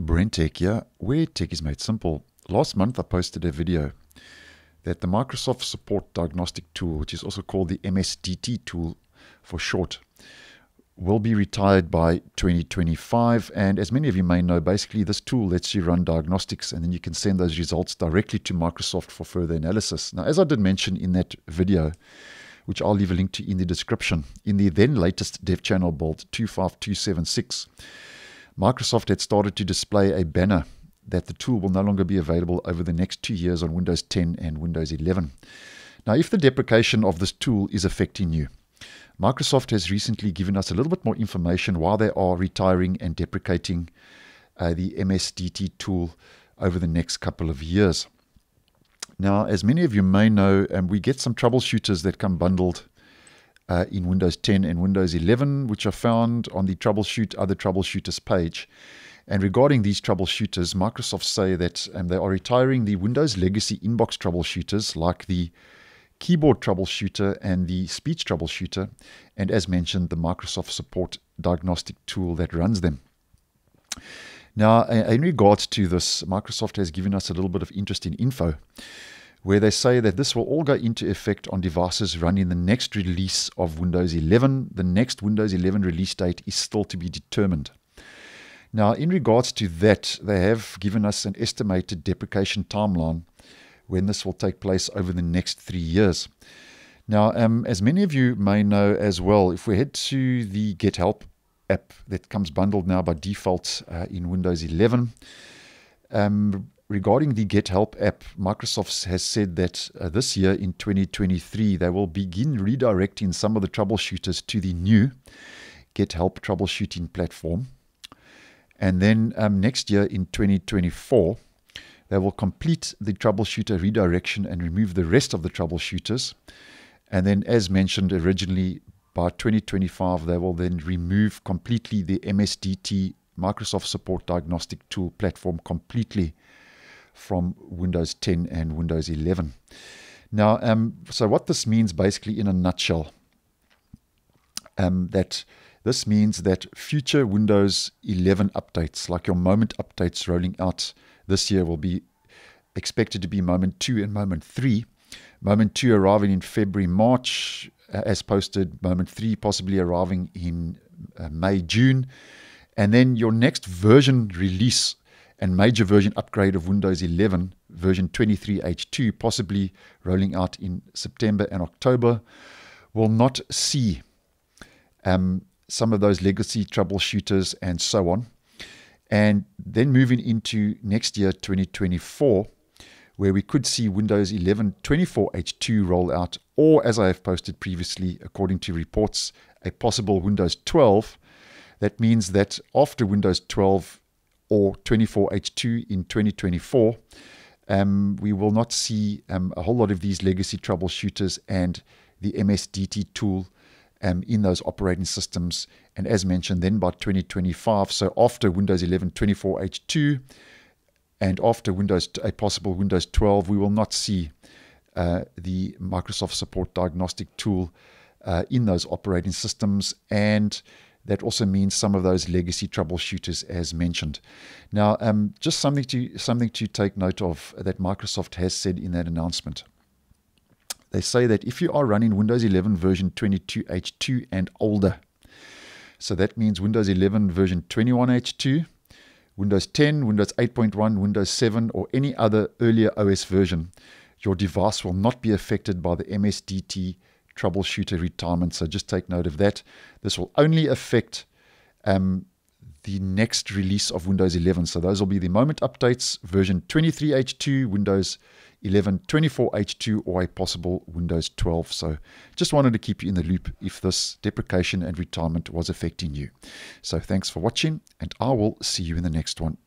BrenTech here, where tech is made simple. Last month I posted a video that the Microsoft Support Diagnostic Tool, which is also called the MSDT tool for short, will be retired by 2025. And as many of you may know, basically this tool lets you run diagnostics and then you can send those results directly to Microsoft for further analysis. Now, as I did mention in that video, which I'll leave a link to in the description, in the then latest dev channel build 25276, Microsoft had started to display a banner that the tool will no longer be available over the next two years on Windows 10 and Windows 11. Now, if the deprecation of this tool is affecting you, Microsoft has recently given us a little bit more information why they are retiring and deprecating uh, the MSDT tool over the next couple of years. Now, as many of you may know, um, we get some troubleshooters that come bundled uh, in Windows 10 and Windows 11, which are found on the Troubleshoot Other Troubleshooters page. And regarding these troubleshooters, Microsoft say that um, they are retiring the Windows legacy inbox troubleshooters like the keyboard troubleshooter and the speech troubleshooter, and as mentioned, the Microsoft support diagnostic tool that runs them. Now, in regards to this, Microsoft has given us a little bit of interesting info where they say that this will all go into effect on devices running the next release of Windows 11. The next Windows 11 release date is still to be determined. Now, in regards to that, they have given us an estimated deprecation timeline when this will take place over the next three years. Now, um, as many of you may know as well, if we head to the Get Help app that comes bundled now by default uh, in Windows 11, um, regarding the Get Help app, Microsoft has said that uh, this year in 2023, they will begin redirecting some of the troubleshooters to the new Get Help troubleshooting platform. And then um, next year in 2024, they will complete the troubleshooter redirection and remove the rest of the troubleshooters. And then, as mentioned originally, by 2025, they will then remove completely the MSDT Microsoft Support Diagnostic Tool platform completely from Windows 10 and Windows 11. Now, um, so what this means basically in a nutshell, um, that this means that future Windows 11 updates, like your Moment updates rolling out this year, will be expected to be Moment 2 and Moment 3. Moment 2 arriving in February, March, uh, as posted, Moment 3 possibly arriving in uh, May, June. And then your next version release and major version upgrade of Windows 11 version 23H2, possibly rolling out in September and October, will not see um, some of those legacy troubleshooters and so on. And then moving into next year, 2024, where we could see Windows 11 24H2 roll out, or as I have posted previously, according to reports, a possible Windows 12. That means that after Windows 12 or 24H2 in 2024, um, we will not see um, a whole lot of these legacy troubleshooters and the MSDT tool um, in those operating systems. And as mentioned, then by 2025, so after Windows 11 24H2 and after Windows a possible Windows 12, we will not see uh, the Microsoft Support Diagnostic tool uh, in those operating systems. And that also means some of those legacy troubleshooters, as mentioned. Now, um, just something to something to take note of that Microsoft has said in that announcement. They say that if you are running Windows 11 version 22H2 and older, so that means Windows 11 version 21H2, Windows 10, Windows 8.1, Windows 7, or any other earlier OS version, your device will not be affected by the MSDT troubleshooter retirement. So just take note of that. This will only affect um, the next release of Windows 11. So those will be the moment updates, version 23H2, Windows 11 24H2, or a possible Windows 12. So just wanted to keep you in the loop if this deprecation and retirement was affecting you. So thanks for watching, and I will see you in the next one.